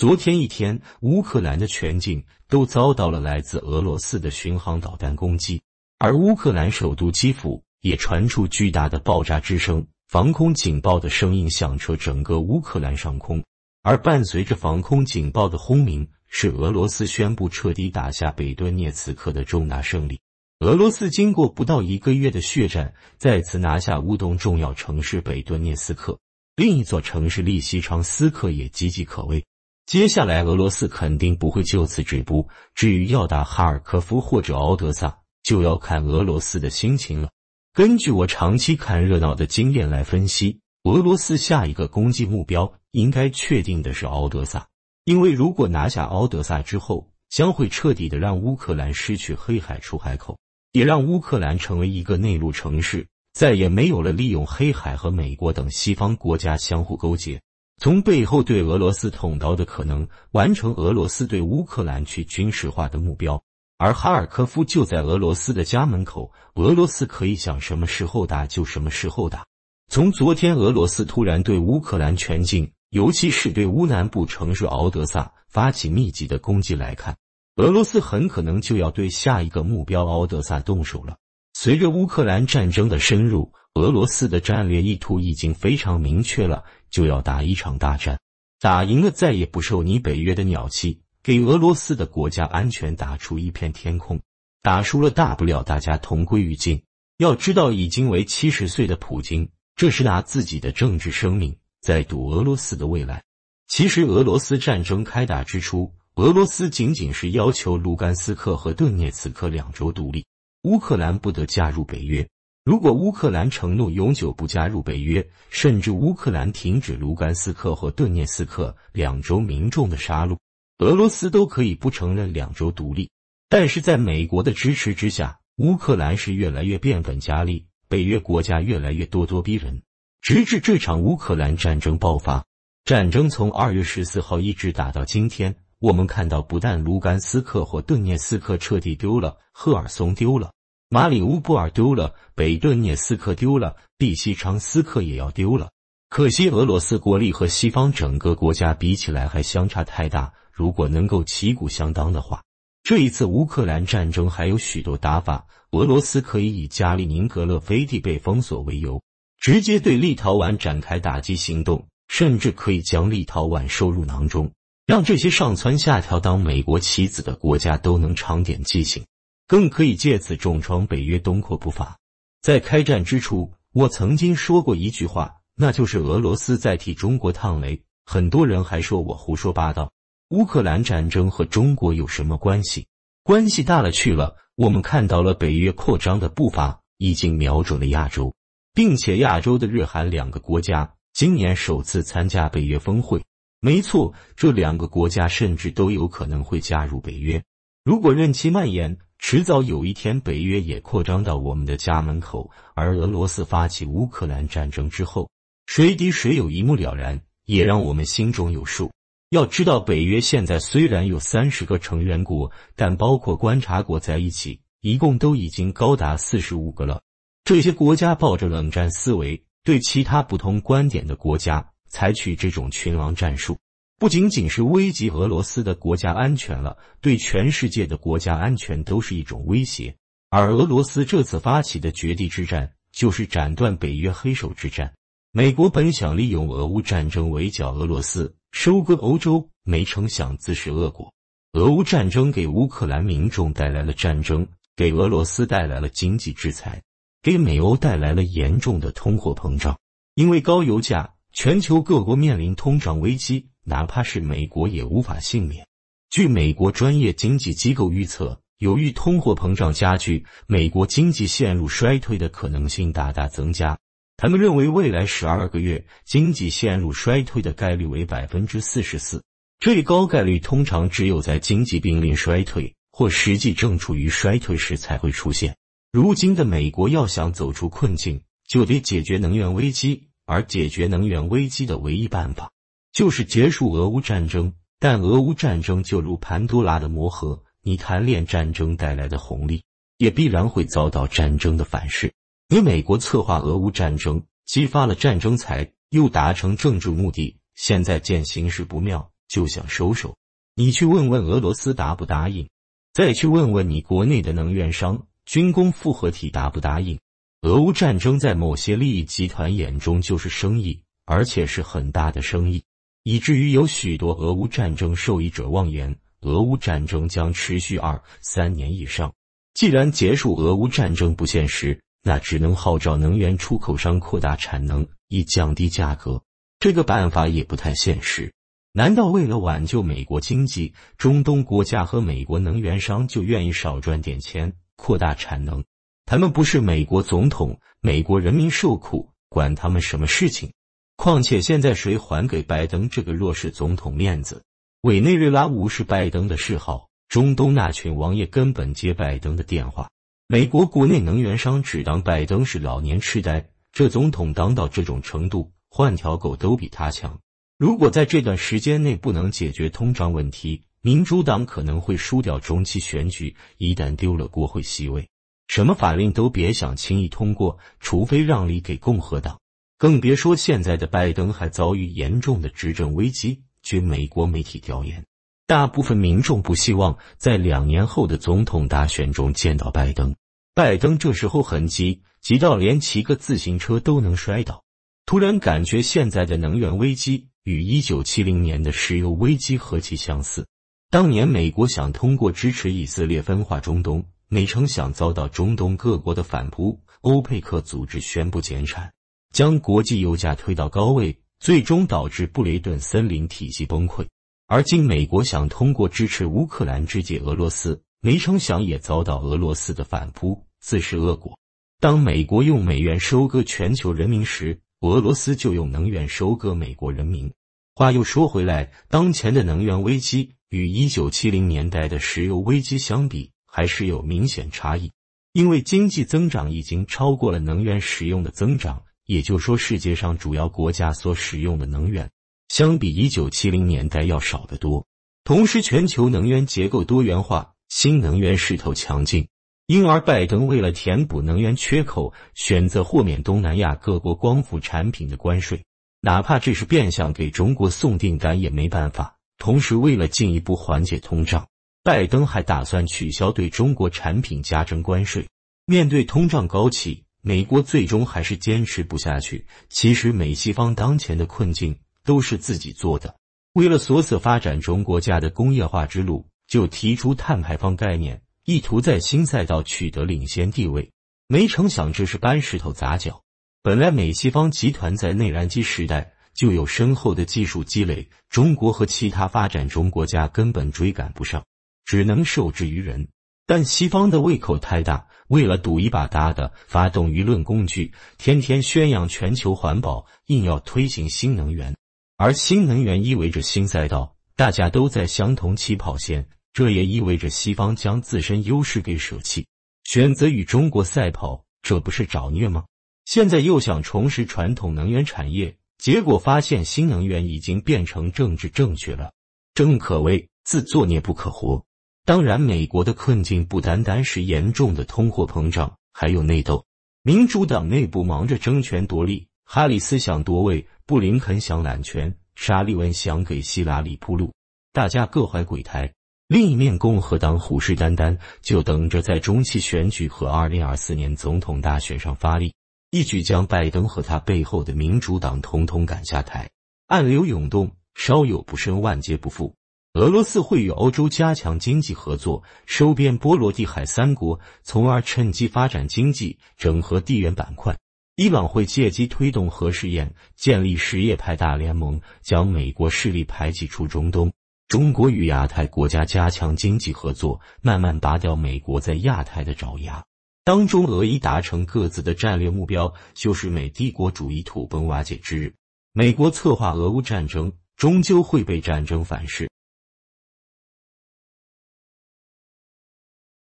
昨天一天，乌克兰的全境都遭到了来自俄罗斯的巡航导弹攻击，而乌克兰首都基辅也传出巨大的爆炸之声，防空警报的声音响彻整个乌克兰上空。而伴随着防空警报的轰鸣，是俄罗斯宣布彻底打下北顿涅茨克的重大胜利。俄罗斯经过不到一个月的血战，再次拿下乌东重要城市北顿涅斯克，另一座城市利西昌斯克也岌岌可危。接下来，俄罗斯肯定不会就此止步。至于要打哈尔科夫或者敖德萨，就要看俄罗斯的心情了。根据我长期看热闹的经验来分析，俄罗斯下一个攻击目标应该确定的是敖德萨，因为如果拿下敖德萨之后，将会彻底的让乌克兰失去黑海出海口，也让乌克兰成为一个内陆城市，再也没有了利用黑海和美国等西方国家相互勾结。从背后对俄罗斯捅刀的可能，完成俄罗斯对乌克兰去军事化的目标。而哈尔科夫就在俄罗斯的家门口，俄罗斯可以想什么时候打就什么时候打。从昨天俄罗斯突然对乌克兰全境，尤其是对乌南部城市敖德萨发起密集的攻击来看，俄罗斯很可能就要对下一个目标敖德萨动手了。随着乌克兰战争的深入，俄罗斯的战略意图已经非常明确了。就要打一场大战，打赢了再也不受你北约的鸟气，给俄罗斯的国家安全打出一片天空；打输了大不了大家同归于尽。要知道，已经为七十岁的普京，这是拿自己的政治生命在赌俄罗斯的未来。其实，俄罗斯战争开打之初，俄罗斯仅仅是要求卢甘斯克和顿涅茨克两州独立，乌克兰不得加入北约。如果乌克兰承诺永久不加入北约，甚至乌克兰停止卢甘斯克或顿涅斯克两州民众的杀戮，俄罗斯都可以不承认两州独立。但是在美国的支持之下，乌克兰是越来越变本加厉，北约国家越来越咄咄逼人，直至这场乌克兰战争爆发。战争从二月十四号一直打到今天，我们看到不但卢甘斯克或顿涅斯克彻底丢了，赫尔松丢了。马里乌波尔丢了，北顿涅斯克丢了，利西昌斯克也要丢了。可惜俄罗斯国力和西方整个国家比起来还相差太大。如果能够旗鼓相当的话，这一次乌克兰战争还有许多打法。俄罗斯可以以加里宁格勒飞地被封锁为由，直接对立陶宛展开打击行动，甚至可以将立陶宛收入囊中，让这些上蹿下跳当美国棋子的国家都能长点记性。更可以借此重创北约东扩步伐。在开战之初，我曾经说过一句话，那就是俄罗斯在替中国趟雷。很多人还说我胡说八道。乌克兰战争和中国有什么关系？关系大了去了。我们看到了北约扩张的步伐已经瞄准了亚洲，并且亚洲的日韩两个国家今年首次参加北约峰会。没错，这两个国家甚至都有可能会加入北约。如果任其蔓延。迟早有一天，北约也扩张到我们的家门口。而俄罗斯发起乌克兰战争之后，谁敌谁友一目了然，也让我们心中有数。要知道，北约现在虽然有三十个成员国，但包括观察国在一起，一共都已经高达四十五个了。这些国家抱着冷战思维，对其他不同观点的国家采取这种群狼战术。不仅仅是危及俄罗斯的国家安全了，对全世界的国家安全都是一种威胁。而俄罗斯这次发起的绝地之战，就是斩断北约黑手之战。美国本想利用俄乌战争围剿俄罗斯，收割欧洲，没成想自食恶果。俄乌战争给乌克兰民众带来了战争，给俄罗斯带来了经济制裁，给美欧带来了严重的通货膨胀。因为高油价，全球各国面临通胀危机。哪怕是美国也无法幸免。据美国专业经济机构预测，由于通货膨胀加剧，美国经济陷入衰退的可能性大大增加。他们认为，未来十二个月经济陷入衰退的概率为百分之四十四。最高概率通常只有在经济濒临衰退或实际正处于衰退时才会出现。如今的美国要想走出困境，就得解决能源危机，而解决能源危机的唯一办法。就是结束俄乌战争，但俄乌战争就如潘多拉的魔盒，你贪恋战争带来的红利，也必然会遭到战争的反噬。你美国策划俄乌战争，激发了战争财，又达成政治目的，现在见形势不妙，就想收手。你去问问俄罗斯答不答应，再去问问你国内的能源商、军工复合体答不答应。俄乌战争在某些利益集团眼中就是生意，而且是很大的生意，以至于有许多俄乌战争受益者妄言，俄乌战争将持续二三年以上。既然结束俄乌战争不现实，那只能号召能源出口商扩大产能，以降低价格。这个办法也不太现实。难道为了挽救美国经济，中东国家和美国能源商就愿意少赚点钱，扩大产能？他们不是美国总统，美国人民受苦，管他们什么事情？况且现在谁还给拜登这个弱势总统面子？委内瑞拉无视拜登的示好，中东那群王爷根本接拜登的电话。美国国内能源商只当拜登是老年痴呆，这总统当到这种程度，换条狗都比他强。如果在这段时间内不能解决通胀问题，民主党可能会输掉中期选举。一旦丢了国会席位，什么法令都别想轻易通过，除非让利给共和党。更别说现在的拜登还遭遇严重的执政危机。据美国媒体调研，大部分民众不希望在两年后的总统大选中见到拜登。拜登这时候很急，急到连骑个自行车都能摔倒。突然感觉现在的能源危机。与一九七零年的石油危机何其相似！当年美国想通过支持以色列分化中东，没成想遭到中东各国的反扑，欧佩克组织宣布减产，将国际油价推到高位，最终导致布雷顿森林体系崩溃。而今美国想通过支持乌克兰肢解俄罗斯，没成想也遭到俄罗斯的反扑，自食恶果。当美国用美元收割全球人民时，俄罗斯就用能源收割美国人民。话又说回来，当前的能源危机与一九七零年代的石油危机相比，还是有明显差异。因为经济增长已经超过了能源使用的增长，也就说，世界上主要国家所使用的能源，相比一九七零年代要少得多。同时，全球能源结构多元化，新能源势头强劲。因而，拜登为了填补能源缺口，选择豁免东南亚各国光伏产品的关税，哪怕这是变相给中国送订单也没办法。同时，为了进一步缓解通胀，拜登还打算取消对中国产品加征关税。面对通胀高企，美国最终还是坚持不下去。其实，美西方当前的困境都是自己做的。为了锁死发展中国家的工业化之路，就提出碳排放概念。意图在新赛道取得领先地位，没成想这是搬石头砸脚。本来美西方集团在内燃机时代就有深厚的技术积累，中国和其他发展中国家根本追赶不上，只能受制于人。但西方的胃口太大，为了赌一把大的，发动舆论工具，天天宣扬全球环保，硬要推行新能源。而新能源意味着新赛道，大家都在相同起跑线。这也意味着西方将自身优势给舍弃，选择与中国赛跑，这不是找虐吗？现在又想重拾传统能源产业，结果发现新能源已经变成政治正确了，正可谓自作孽不可活。当然，美国的困境不单单是严重的通货膨胀，还有内斗。民主党内部忙着争权夺利，哈里斯想夺位，布林肯想揽权，沙利文想给希拉里铺路，大家各怀鬼胎。另一面，共和党虎视眈眈，就等着在中期选举和二零二四年总统大选上发力，一举将拜登和他背后的民主党统统赶下台。暗流涌动，稍有不慎，万劫不复。俄罗斯会与欧洲加强经济合作，收编波罗的海三国，从而趁机发展经济，整合地缘板块。伊朗会借机推动核试验，建立什叶派大联盟，将美国势力排挤出中东。中国与亚太国家加强经济合作，慢慢拔掉美国在亚太的爪牙。当中俄伊达成各自的战略目标，就是美帝国主义土崩瓦解之日。美国策划俄乌战争，终究会被战争反噬。